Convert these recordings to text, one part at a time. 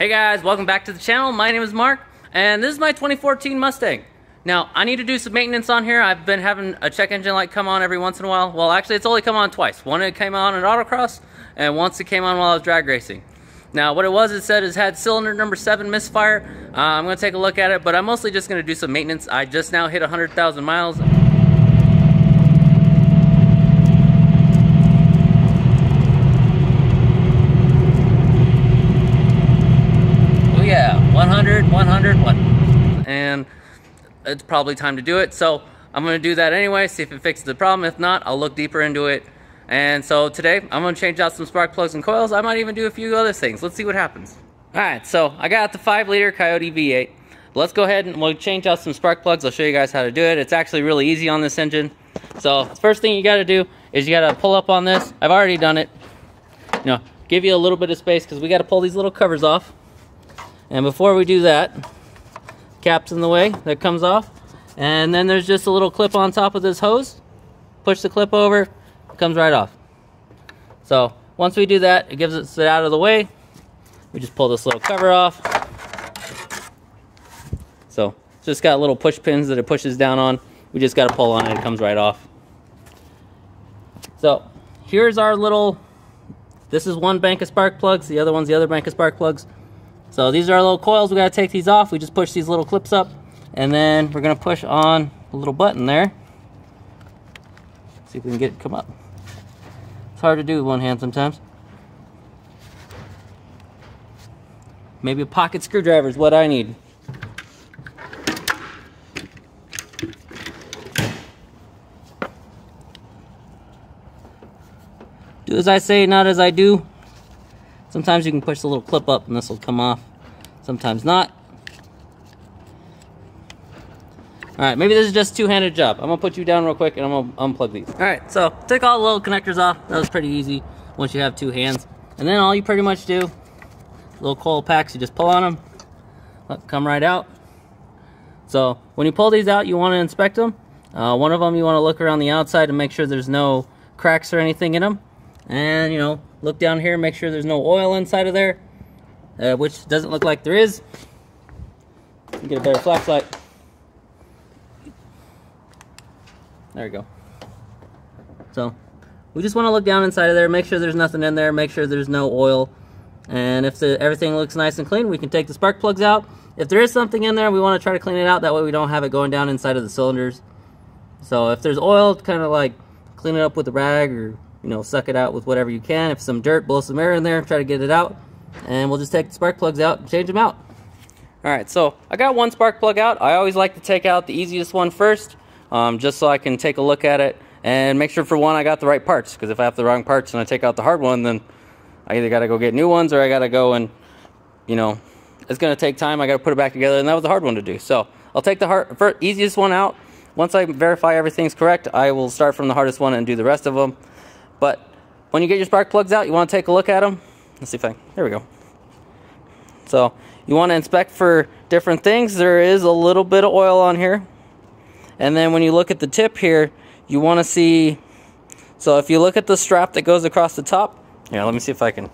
Hey guys, welcome back to the channel. My name is Mark, and this is my 2014 Mustang. Now, I need to do some maintenance on here. I've been having a check engine light come on every once in a while. Well, actually, it's only come on twice. One it came on in autocross, and once it came on while I was drag racing. Now, what it was, it said it had cylinder number 7 misfire. Uh, I'm going to take a look at it, but I'm mostly just going to do some maintenance. I just now hit 100,000 miles. Oh yeah, 100, 100, what? And it's probably time to do it. So I'm gonna do that anyway, see if it fixes the problem. If not, I'll look deeper into it. And so today, I'm gonna change out some spark plugs and coils. I might even do a few other things. Let's see what happens. All right, so I got the five liter Coyote V8. Let's go ahead and we'll change out some spark plugs. I'll show you guys how to do it. It's actually really easy on this engine. So first thing you gotta do is you gotta pull up on this. I've already done it. You know, give you a little bit of space because we gotta pull these little covers off. And before we do that, cap's in the way, that comes off. And then there's just a little clip on top of this hose. Push the clip over, it comes right off. So once we do that, it gives us it out of the way. We just pull this little cover off. So it's just got little push pins that it pushes down on. We just got to pull on it, it comes right off. So here's our little, this is one bank of spark plugs, the other one's the other bank of spark plugs. So these are our little coils. We got to take these off. We just push these little clips up. And then we're to push on a little button there. See if we can get it come up. It's hard to do with one hand sometimes. Maybe a pocket screwdriver is what I need. Do as I say, not as I do. Sometimes you can push the little clip up and this will come off. Sometimes not. Alright, maybe this is just two-handed job. I'm to put you down real quick and I'm to unplug these. Alright, so take all the little connectors off. That was pretty easy once you have two hands. And then all you pretty much do, little coil packs, you just pull on them, let come right out. So when you pull these out, you want to inspect them. Uh, one of them you want to look around the outside and make sure there's no cracks or anything in them. And, you know, look down here, make sure there's no oil inside of there, uh, which doesn't look like there is. Get a better flashlight. There we go. So, we just want to look down inside of there, make sure there's nothing in there, make sure there's no oil. And if the, everything looks nice and clean, we can take the spark plugs out. If there is something in there, we want to try to clean it out. That way we don't have it going down inside of the cylinders. So if there's oil, kind of like clean it up with a rag or you know, suck it out with whatever you can. If some dirt, blow some air in there, try to get it out. And we'll just take the spark plugs out and change them out. Alright, so I got one spark plug out. I always like to take out the easiest one first, um, just so I can take a look at it and make sure for one I got the right parts. Because if I have the wrong parts and I take out the hard one, then I either got to go get new ones or I got to go and, you know, it's going to take time. I got to put it back together, and that was the hard one to do. So I'll take the hard, easiest one out. Once I verify everything's correct, I will start from the hardest one and do the rest of them. But when you get your spark plugs out, you want to take a look at them. Let's see if I, can. there we go. So you want to inspect for different things. There is a little bit of oil on here. And then when you look at the tip here, you want to see, so if you look at the strap that goes across the top, yeah, let me see if I can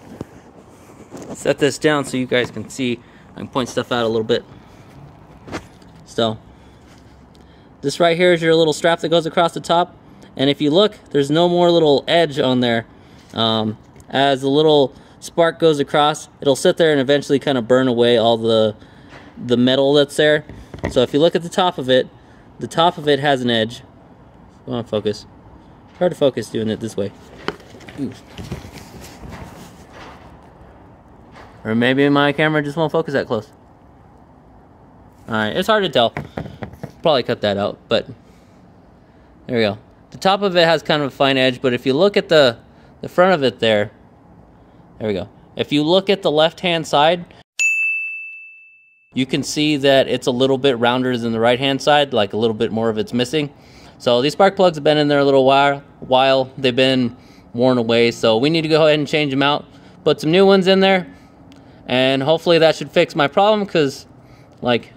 set this down so you guys can see. I can point stuff out a little bit. So, this right here is your little strap that goes across the top. And if you look, there's no more little edge on there. Um, as the little spark goes across, it'll sit there and eventually kind of burn away all the, the metal that's there. So if you look at the top of it, the top of it has an edge. Come on, focus. hard to focus doing it this way. Ooh. Or maybe my camera just won't focus that close. Alright, it's hard to tell. Probably cut that out, but there we go. The top of it has kind of a fine edge, but if you look at the, the front of it there, there we go. If you look at the left-hand side, you can see that it's a little bit rounder than the right-hand side, like a little bit more of it's missing. So these spark plugs have been in there a little while. while. They've been worn away, so we need to go ahead and change them out. Put some new ones in there, and hopefully that should fix my problem, because, like,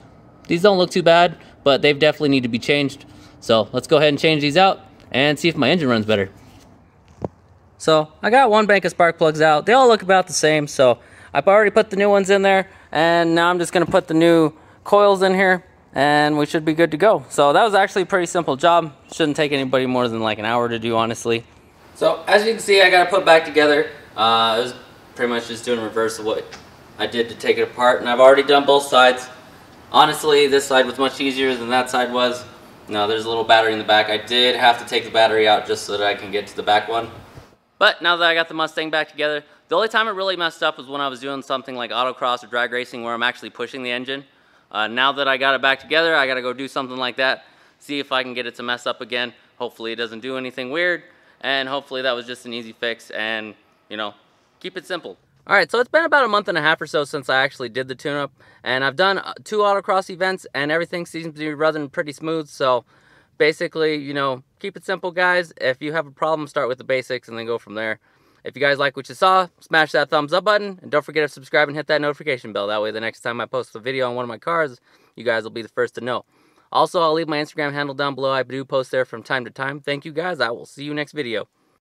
these don't look too bad, but they definitely need to be changed. So let's go ahead and change these out and see if my engine runs better. So I got one bank of spark plugs out. They all look about the same, so I've already put the new ones in there, and now I'm just going to put the new coils in here, and we should be good to go. So that was actually a pretty simple job. Shouldn't take anybody more than like an hour to do, honestly. So as you can see, I got to put back together. Uh, it was pretty much just doing reverse of what I did to take it apart, and I've already done both sides. Honestly, this side was much easier than that side was. No, there's a little battery in the back. I did have to take the battery out just so that I can get to the back one. But now that I got the Mustang back together, the only time it really messed up was when I was doing something like autocross or drag racing where I'm actually pushing the engine. Uh, now that I got it back together, I gotta go do something like that, see if I can get it to mess up again. Hopefully it doesn't do anything weird, and hopefully that was just an easy fix, and, you know, keep it simple. All right, so it's been about a month and a half or so since I actually did the tune-up, and I've done uh, two autocross events, and everything seems to be running pretty smooth, so basically, you know, keep it simple, guys. If you have a problem, start with the basics and then go from there. If you guys like what you saw, smash that thumbs up button, and don't forget to subscribe and hit that notification bell. That way the next time I post a video on one of my cars, you guys will be the first to know. Also, I'll leave my Instagram handle down below. I do post there from time to time. Thank you, guys. I will see you next video.